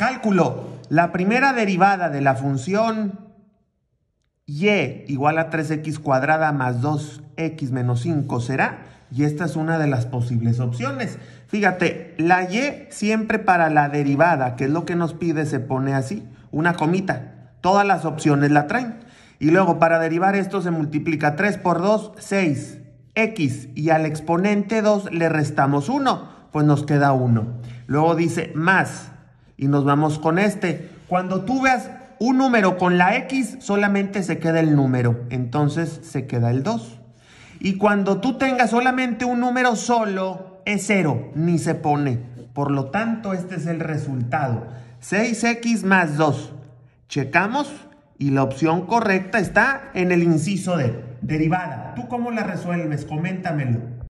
Cálculo. La primera derivada de la función y igual a 3x cuadrada más 2x menos 5 será. Y esta es una de las posibles opciones. Fíjate, la y siempre para la derivada, que es lo que nos pide, se pone así, una comita. Todas las opciones la traen. Y luego para derivar esto se multiplica 3 por 2, 6. X y al exponente 2 le restamos 1, pues nos queda 1. Luego dice más y nos vamos con este. Cuando tú veas un número con la X solamente se queda el número, entonces se queda el 2. Y cuando tú tengas solamente un número solo, es 0, ni se pone. Por lo tanto, este es el resultado. 6x más 2. Checamos y la opción correcta está en el inciso de derivada. ¿Tú cómo la resuelves? Coméntamelo.